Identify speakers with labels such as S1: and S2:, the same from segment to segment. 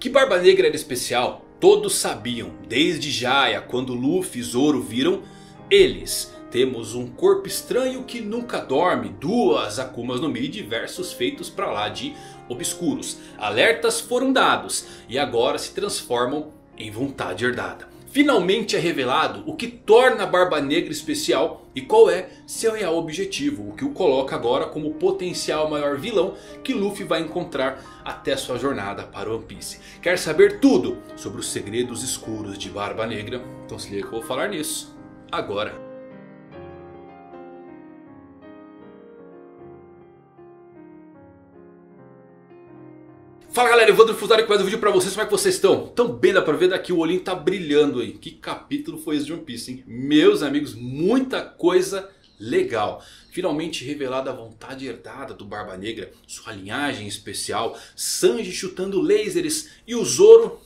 S1: Que Barba Negra era especial, todos sabiam. Desde Jaya, quando Luffy e Zoro viram eles. Temos um corpo estranho que nunca dorme, duas Akumas no Mi e diversos feitos pra lá de obscuros. Alertas foram dados e agora se transformam em vontade herdada. Finalmente é revelado o que torna a Barba Negra especial e qual é seu real objetivo. O que o coloca agora como potencial maior vilão que Luffy vai encontrar até sua jornada para One Piece. Quer saber tudo sobre os segredos escuros de Barba Negra? Então se liga que eu vou falar nisso agora. Fala galera, Evandro Fusari com mais um vídeo pra vocês, como é que vocês estão? Tão bem, dá pra ver daqui, o olhinho tá brilhando aí. Que capítulo foi esse de One Piece, hein? Meus amigos, muita coisa legal. Finalmente revelada a vontade herdada do Barba Negra, sua linhagem especial, Sanji chutando lasers e o Zoro...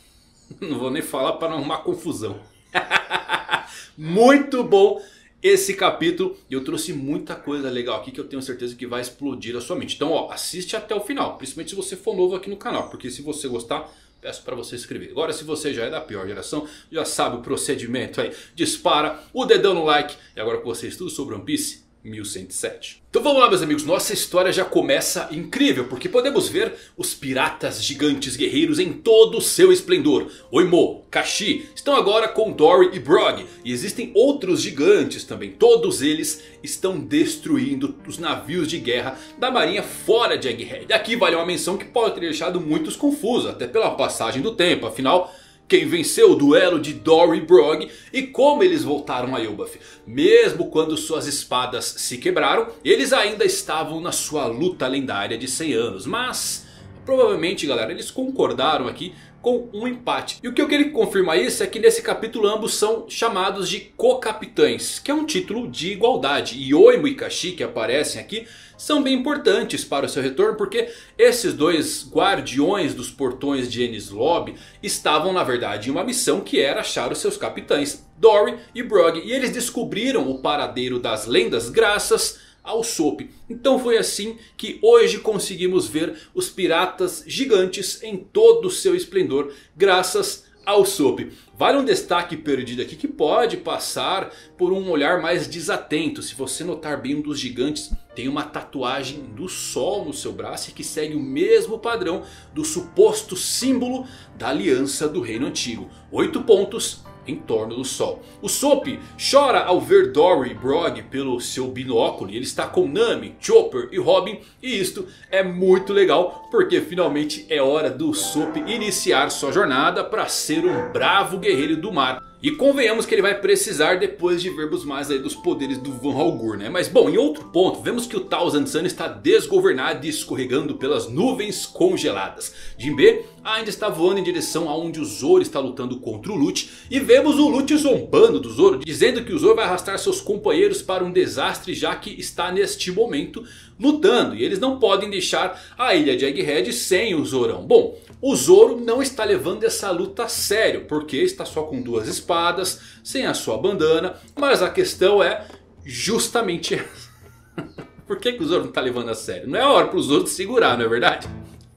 S1: Não vou nem falar para não arrumar confusão. Muito bom esse capítulo. E eu trouxe muita coisa legal aqui que eu tenho certeza que vai explodir a sua mente. Então ó, assiste até o final. Principalmente se você for novo aqui no canal. Porque se você gostar, peço para você se inscrever. Agora se você já é da pior geração, já sabe o procedimento aí. Dispara o dedão no like. E agora com vocês tudo sobre One Piece. 1107. Então vamos lá meus amigos, nossa história já começa incrível porque podemos ver os piratas gigantes guerreiros em todo o seu esplendor. Oimo, Kashi estão agora com Dory e Brog e existem outros gigantes também. Todos eles estão destruindo os navios de guerra da marinha fora de Egghead. Aqui vale uma menção que pode ter deixado muitos confusos até pela passagem do tempo, afinal quem venceu o duelo de Dory Brog e como eles voltaram a Elbaf. Mesmo quando suas espadas se quebraram, eles ainda estavam na sua luta lendária de 100 anos. Mas provavelmente galera, eles concordaram aqui com um empate. E o que eu queria confirmar isso é que nesse capítulo ambos são chamados de co-capitães. Que é um título de igualdade. E Oimo e Kashi que aparecem aqui são bem importantes para o seu retorno. Porque esses dois guardiões dos portões de Enies Lobby estavam na verdade em uma missão que era achar os seus capitães. Dory e Brog. E eles descobriram o paradeiro das lendas graças ao Soap. Então foi assim que hoje conseguimos ver os piratas gigantes em todo o seu esplendor graças ao Soap. Vale um destaque perdido aqui que pode passar por um olhar mais desatento. Se você notar bem um dos gigantes tem uma tatuagem do sol no seu braço e que segue o mesmo padrão do suposto símbolo da aliança do reino antigo. Oito pontos em torno do sol. O Soap chora ao ver Dory e Brog pelo seu binóculo. Ele está com Nami, Chopper e Robin. E isto é muito legal porque finalmente é hora do Soap iniciar sua jornada para ser um bravo guerreiro do mar. E convenhamos que ele vai precisar depois de vermos mais aí dos poderes do Van Halgur, né? Mas bom, em outro ponto, vemos que o Thousand Sun está desgovernado e escorregando pelas nuvens congeladas. Jinbe ainda está voando em direção aonde o Zoro está lutando contra o Lute. E vemos o Lute zombando do Zoro, dizendo que o Zoro vai arrastar seus companheiros para um desastre já que está neste momento lutando. E eles não podem deixar a ilha de Egghead sem o Zorão. Bom, o Zoro não está levando essa luta a sério. Porque está só com duas espadas. Sem a sua bandana. Mas a questão é justamente essa. Por que, que o Zoro não está levando a sério? Não é hora para o Zoro segurar, não é verdade?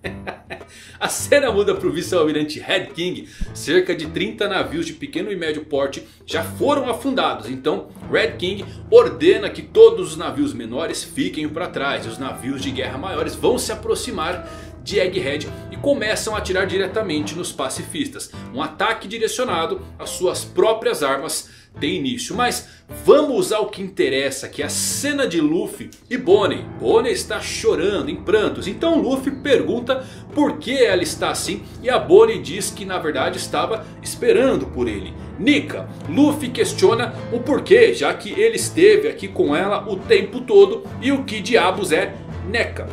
S1: A cena muda para o vice-almirante Red King. Cerca de 30 navios de pequeno e médio porte já foram afundados. Então Red King ordena que todos os navios menores fiquem para trás. E os navios de guerra maiores vão se aproximar de Egghead e começam a atirar diretamente nos pacifistas. Um ataque direcionado às suas próprias armas tem início. Mas vamos ao que interessa, que é a cena de Luffy e Bonnie. Bonnie está chorando em prantos. Então Luffy pergunta por que ela está assim. E a Bonnie diz que na verdade estava esperando por ele. Nika, Luffy questiona o porquê, já que ele esteve aqui com ela o tempo todo. E o que diabos é Neca?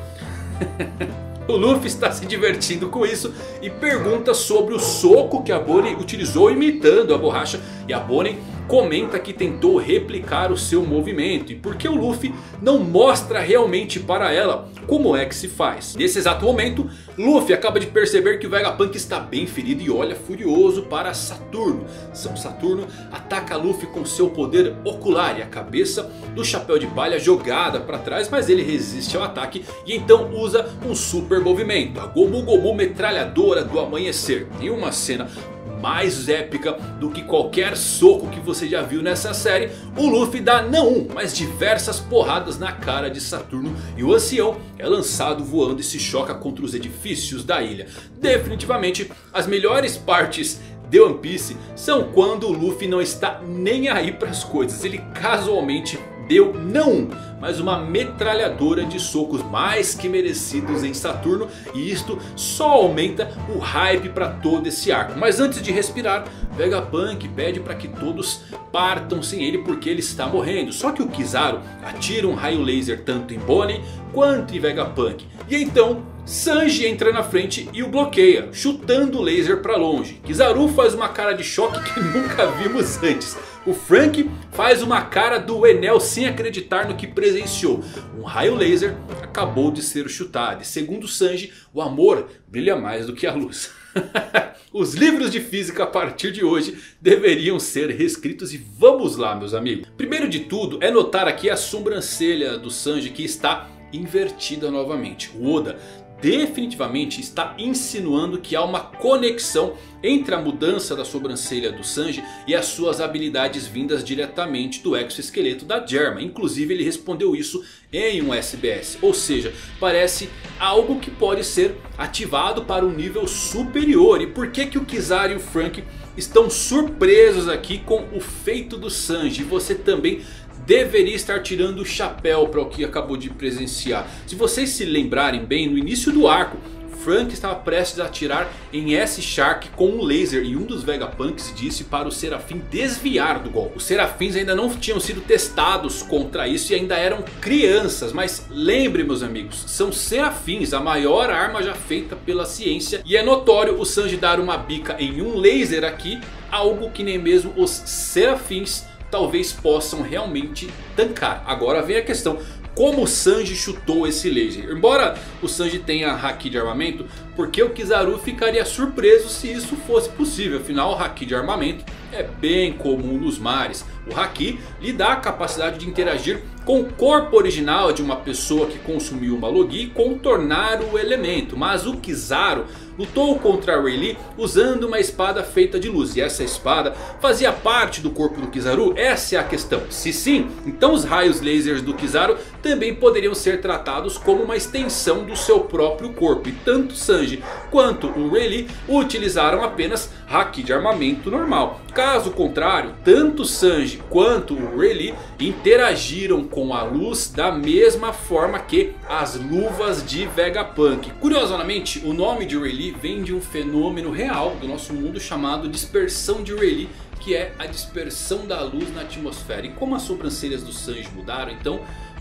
S1: O Luffy está se divertindo com isso e pergunta sobre o soco que a Bonnie utilizou imitando a borracha. E a Bonnie comenta que tentou replicar o seu movimento. E porque o Luffy não mostra realmente para ela como é que se faz. Nesse exato momento, Luffy acaba de perceber que o Vegapunk está bem ferido e olha furioso para Saturno. São Saturno ataca Luffy com seu poder ocular e a cabeça do chapéu de palha jogada para trás. Mas ele resiste ao ataque e então usa um super movimento. A Gomu Gomu metralhadora do amanhecer. Em uma cena mais épica do que qualquer soco que você já viu nessa série. O Luffy dá não um, mas diversas porradas na cara de Saturno. E o ancião é lançado voando e se choca contra os edifícios da ilha. Definitivamente as melhores partes de One Piece são quando o Luffy não está nem aí para as coisas. Ele casualmente deu não mas uma metralhadora de socos mais que merecidos em Saturno. E isto só aumenta o hype para todo esse arco. Mas antes de respirar, Vegapunk pede para que todos partam sem ele porque ele está morrendo. Só que o Kizaru atira um raio laser tanto em Bonnie quanto em Vegapunk. E então Sanji entra na frente e o bloqueia, chutando o laser para longe. Kizaru faz uma cara de choque que nunca vimos antes. O Frank faz uma cara do Enel sem acreditar no que presenciou. Um raio laser acabou de ser chutado. E segundo Sanji, o amor brilha mais do que a luz. Os livros de física a partir de hoje deveriam ser reescritos e vamos lá meus amigos. Primeiro de tudo é notar aqui a sobrancelha do Sanji que está invertida novamente. O Oda definitivamente está insinuando que há uma conexão entre a mudança da sobrancelha do Sanji e as suas habilidades vindas diretamente do exoesqueleto da Germa. Inclusive ele respondeu isso em um SBS. Ou seja, parece algo que pode ser ativado para um nível superior. E por que, que o Kizaru e o Frank estão surpresos aqui com o feito do Sanji? Você também deveria estar tirando o chapéu para o que acabou de presenciar. Se vocês se lembrarem bem, no início do arco, Frank estava prestes a atirar em S-Shark com um laser e um dos Vegapunks disse para o Serafim desviar do golpe. Os Serafins ainda não tinham sido testados contra isso e ainda eram crianças. Mas lembre meus amigos, são Serafins, a maior arma já feita pela ciência. E é notório o Sanji dar uma bica em um laser aqui, algo que nem mesmo os Serafins talvez possam realmente tancar. Agora vem a questão, como o Sanji chutou esse laser. Embora o Sanji tenha Haki de armamento, porque o Kizaru ficaria surpreso se isso fosse possível. Afinal o Haki de armamento é bem comum nos mares. O Haki lhe dá a capacidade de interagir com o corpo original de uma pessoa que consumiu uma Logi e contornar o elemento. Mas o Kizaru lutou contra Rayleigh usando uma espada feita de luz. E essa espada fazia parte do corpo do Kizaru? Essa é a questão. Se sim, então os raios lasers do Kizaru também poderiam ser tratados como uma extensão do seu próprio corpo. E tanto Sanji quanto o Rayleigh utilizaram apenas Haki de armamento normal. Caso contrário, tanto Sanji quanto o Rayleigh interagiram com a luz da mesma forma que as luvas de Vegapunk. Curiosamente, o nome de Rayleigh vem de um fenômeno real do nosso mundo chamado dispersão de Rayleigh que é a dispersão da luz na atmosfera. E como as sobrancelhas do Sanji mudaram, então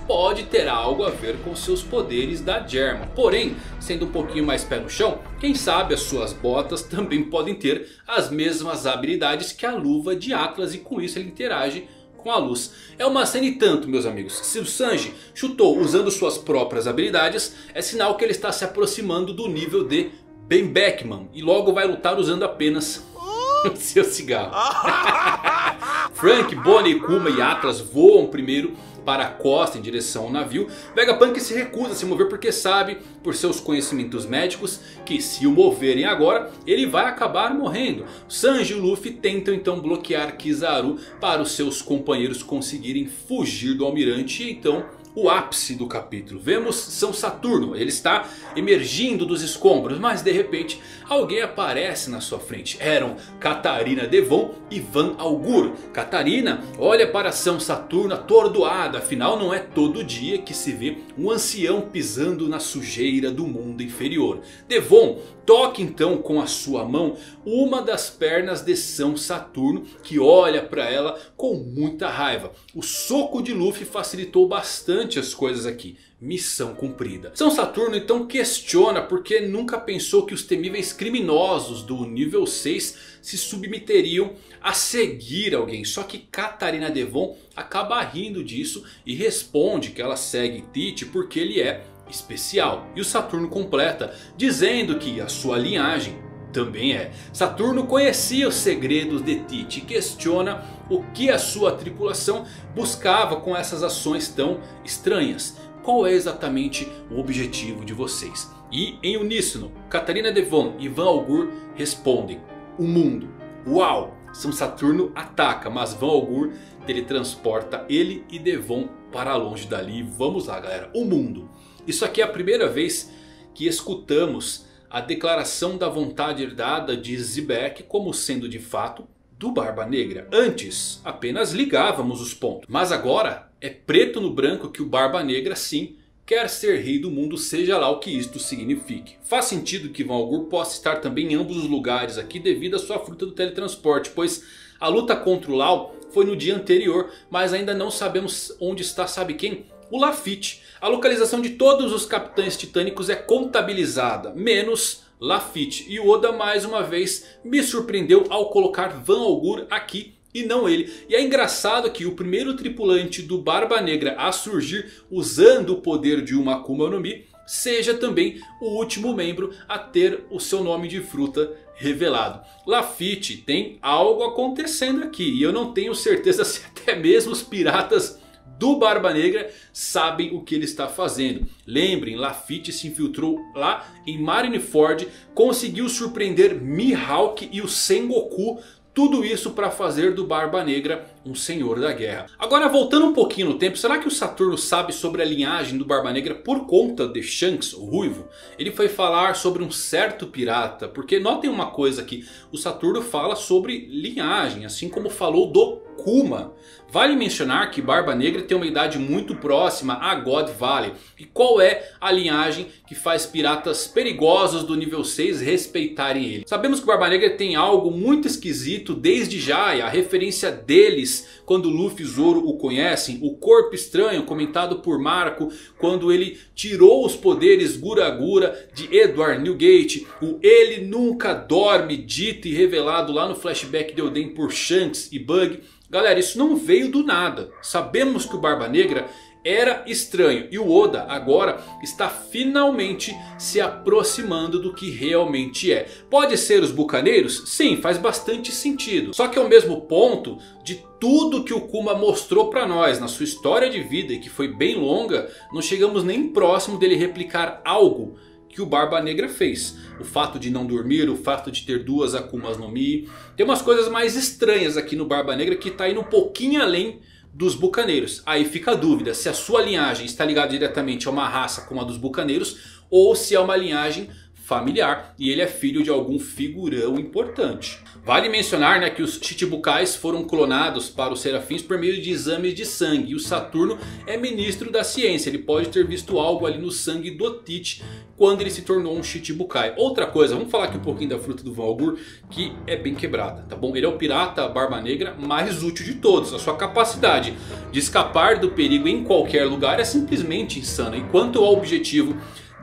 S1: pode ter algo a ver com seus poderes da Germa. Porém, sendo um pouquinho mais pé no chão, quem sabe as suas botas também podem ter as mesmas habilidades que a luva de Atlas e com isso ele interage com a luz. É uma cena e tanto meus amigos. Se o Sanji chutou usando suas próprias habilidades, é sinal que ele está se aproximando do nível de Ben Beckman. E logo vai lutar usando apenas seu cigarro. Frank, Bonnie, Kuma e Atlas voam primeiro para a costa em direção ao navio. Vegapunk se recusa a se mover porque sabe, por seus conhecimentos médicos, que se o moverem agora, ele vai acabar morrendo. Sanji e Luffy tentam então bloquear Kizaru para os seus companheiros conseguirem fugir do almirante e então o ápice do capítulo. Vemos São Saturno, ele está emergindo dos escombros, mas de repente alguém aparece na sua frente. Eram Catarina Devon e Van Augur. Catarina olha para São Saturno atordoada, afinal não é todo dia que se vê um ancião pisando na sujeira do mundo inferior. Devon toca então com a sua mão uma das pernas de São Saturno que olha para ela com muita raiva. O soco de Luffy facilitou bastante bastante as coisas aqui. Missão cumprida. São Saturno então questiona porque nunca pensou que os temíveis criminosos do nível 6 se submeteriam a seguir alguém. Só que Catarina Devon acaba rindo disso e responde que ela segue Tite porque ele é especial. E o Saturno completa dizendo que a sua linhagem também é. Saturno conhecia os segredos de Tite e questiona o que a sua tripulação buscava com essas ações tão estranhas. Qual é exatamente o objetivo de vocês? E em uníssono, Catarina Devon e Van Augur respondem. O mundo. Uau! São Saturno ataca, mas Van Augur teletransporta ele e Devon para longe dali. Vamos lá galera, o mundo. Isso aqui é a primeira vez que escutamos a declaração da vontade herdada de Zibek como sendo de fato do Barba Negra. Antes apenas ligávamos os pontos. Mas agora é preto no branco que o Barba Negra sim quer ser rei do mundo, seja lá o que isto signifique. Faz sentido que Van Algur possa estar também em ambos os lugares aqui devido à sua fruta do teletransporte. Pois a luta contra o Lau foi no dia anterior, mas ainda não sabemos onde está sabe quem? O Lafitte. A localização de todos os capitães titânicos é contabilizada, menos Lafitte. E Oda mais uma vez me surpreendeu ao colocar Van Algur aqui e não ele. E é engraçado que o primeiro tripulante do Barba Negra a surgir usando o poder de uma Akuma no Mi seja também o último membro a ter o seu nome de fruta revelado. Lafitte tem algo acontecendo aqui e eu não tenho certeza se até mesmo os piratas do Barba Negra sabem o que ele está fazendo. Lembrem, Lafitte se infiltrou lá em Marineford, conseguiu surpreender Mihawk e o Sengoku tudo isso para fazer do Barba Negra um senhor da guerra. Agora voltando um pouquinho no tempo, será que o Saturno sabe sobre a linhagem do Barba Negra por conta de Shanks, o Ruivo? Ele foi falar sobre um certo pirata, porque notem uma coisa aqui, o Saturno fala sobre linhagem, assim como falou do Kuma. Vale mencionar que Barba Negra tem uma idade muito próxima a God Valley. E qual é a linhagem que faz piratas perigosos do nível 6 respeitarem ele? Sabemos que Barba Negra tem algo muito esquisito desde já. E a referência deles quando Luffy e Zoro o conhecem. O corpo estranho comentado por Marco quando ele tirou os poderes Gura Gura de Edward Newgate. O ele nunca dorme dito e revelado lá no flashback de Oden por Shanks e Bug. Galera, isso não veio do nada. Sabemos que o Barba Negra era estranho. E o Oda agora está finalmente se aproximando do que realmente é. Pode ser os bucaneiros? Sim, faz bastante sentido. Só que ao mesmo ponto de tudo que o Kuma mostrou para nós na sua história de vida e que foi bem longa, não chegamos nem próximo dele replicar algo que o Barba Negra fez. O fato de não dormir, o fato de ter duas Akumas no Mi. Tem umas coisas mais estranhas aqui no Barba Negra que está indo um pouquinho além dos bucaneiros. Aí fica a dúvida se a sua linhagem está ligada diretamente a uma raça como a dos bucaneiros. Ou se é uma linhagem familiar e ele é filho de algum figurão importante. Vale mencionar né, que os Chichibukais foram clonados para os Serafins por meio de exames de sangue. E o Saturno é ministro da ciência. Ele pode ter visto algo ali no sangue do Tite quando ele se tornou um Chichibukai. Outra coisa, vamos falar aqui um pouquinho da fruta do Valgur que é bem quebrada, tá bom? Ele é o pirata Barba Negra mais útil de todos. A sua capacidade de escapar do perigo em qualquer lugar é simplesmente insana. E quanto ao objetivo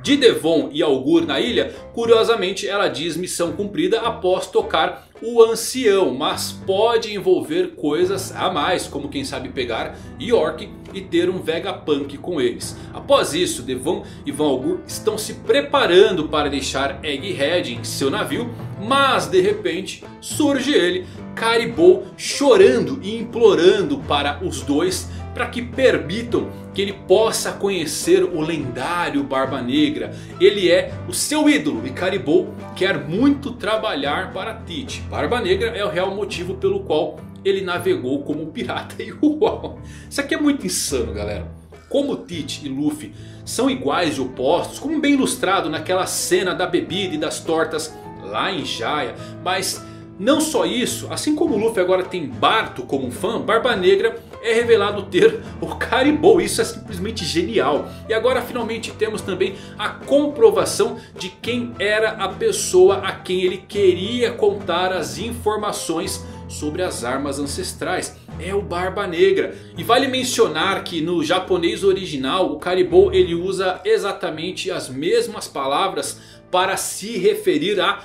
S1: de Devon e Augur na ilha, curiosamente ela diz missão cumprida após tocar o ancião. Mas pode envolver coisas a mais, como quem sabe pegar York e ter um Vegapunk com eles. Após isso, Devon e Van Augur estão se preparando para deixar Egghead em seu navio. Mas de repente surge ele, Caribou, chorando e implorando para os dois para que permitam que ele possa conhecer o lendário Barba Negra. Ele é o seu ídolo e Caribou quer muito trabalhar para Tite. Barba Negra é o real motivo pelo qual ele navegou como pirata. E uau, isso aqui é muito insano galera. Como Tite e Luffy são iguais e opostos, como bem ilustrado naquela cena da bebida e das tortas lá em Jaya. Mas não só isso, assim como Luffy agora tem Barto como fã, Barba Negra é revelado ter o Caribou. Isso é simplesmente genial. E agora finalmente temos também a comprovação de quem era a pessoa a quem ele queria contar as informações sobre as armas ancestrais. É o Barba Negra. E vale mencionar que no japonês original o Caribou ele usa exatamente as mesmas palavras para se referir a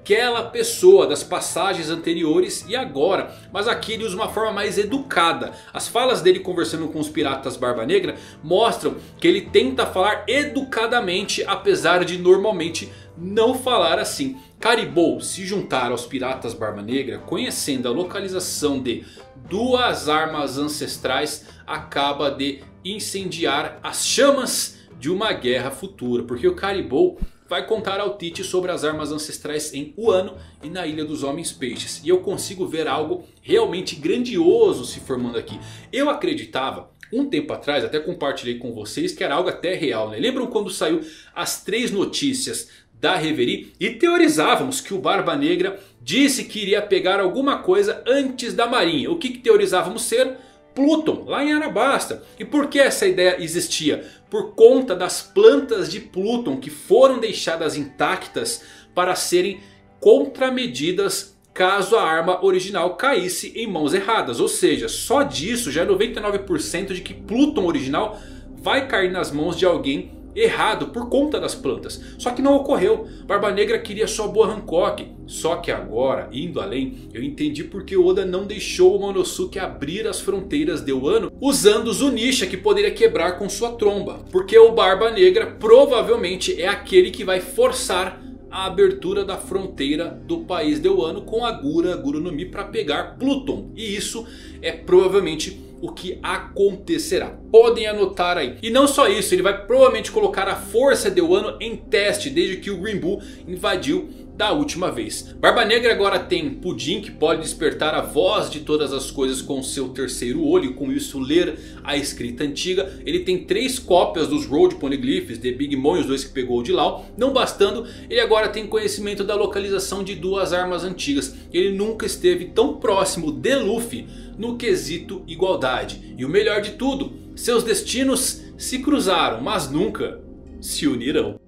S1: aquela pessoa das passagens anteriores e agora. Mas aqui ele usa uma forma mais educada. As falas dele conversando com os piratas Barba Negra mostram que ele tenta falar educadamente apesar de normalmente não falar assim. Caribou se juntar aos piratas Barba Negra conhecendo a localização de duas armas ancestrais acaba de incendiar as chamas de uma guerra futura. Porque o Caribou vai contar ao Tite sobre as armas ancestrais em Wano e na Ilha dos Homens Peixes. E eu consigo ver algo realmente grandioso se formando aqui. Eu acreditava um tempo atrás, até compartilhei com vocês que era algo até real. Né? Lembram quando saiu as três notícias da Reverie e teorizávamos que o Barba Negra disse que iria pegar alguma coisa antes da marinha. O que, que teorizávamos ser? Pluton, lá em Arabasta. E por que essa ideia existia? Por conta das plantas de Pluton que foram deixadas intactas para serem contramedidas caso a arma original caísse em mãos erradas. Ou seja, só disso já é 99% de que Pluton original vai cair nas mãos de alguém errado por conta das plantas. Só que não ocorreu. Barba Negra queria só Boa Hancock. Só que agora, indo além, eu entendi porque Oda não deixou o Monosuke abrir as fronteiras de Wano usando o Zunisha que poderia quebrar com sua tromba. Porque o Barba Negra provavelmente é aquele que vai forçar a abertura da fronteira do país de Wano com a Gura no Mi para pegar Pluton. E isso é provavelmente o que acontecerá. Podem anotar aí. E não só isso, ele vai provavelmente colocar a força de Wano em teste desde que o Green Bull invadiu da última vez. Barba Negra agora tem Pudim que pode despertar a voz de todas as coisas com seu terceiro olho. Com isso ler a escrita antiga. Ele tem três cópias dos Road Poneglyphs de Big Mom e os dois que pegou de Lau. Não bastando, ele agora tem conhecimento da localização de duas armas antigas. Ele nunca esteve tão próximo de Luffy no quesito igualdade. E o melhor de tudo, seus destinos se cruzaram, mas nunca se unirão.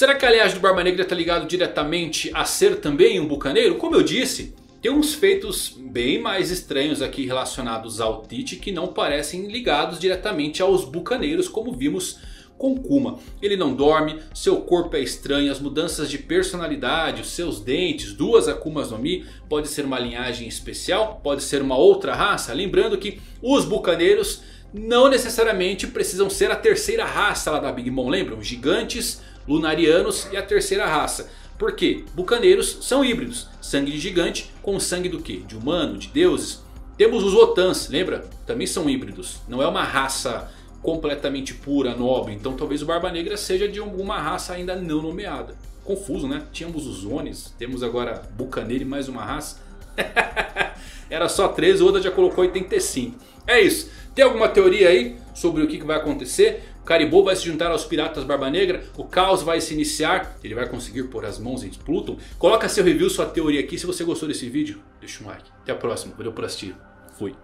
S1: Será que a aliagem do Barba Negra está ligado diretamente a ser também um bucaneiro? Como eu disse, tem uns feitos bem mais estranhos aqui relacionados ao Tite que não parecem ligados diretamente aos bucaneiros como vimos com Kuma. Ele não dorme, seu corpo é estranho, as mudanças de personalidade, os seus dentes, duas Akumas no Mi. Pode ser uma linhagem especial, pode ser uma outra raça. Lembrando que os bucaneiros não necessariamente precisam ser a terceira raça lá da Big Mom. Lembram? Gigantes lunarianos e a terceira raça. Por quê? Bucaneiros são híbridos. Sangue de gigante com sangue do que? De humano, de deuses. Temos os Otans, lembra? Também são híbridos. Não é uma raça completamente pura, nobre. Então talvez o Barba Negra seja de alguma raça ainda não nomeada. Confuso né? Tínhamos os Onis, temos agora Bucaneiro e mais uma raça. Era só 13, o Oda já colocou 85. É isso. Tem alguma teoria aí sobre o que vai acontecer? Caribou vai se juntar aos piratas Barba Negra. O caos vai se iniciar. Ele vai conseguir pôr as mãos em Pluton. Coloca seu review, sua teoria aqui. Se você gostou desse vídeo, deixa um like. Até a próxima. Valeu por assistir. Fui.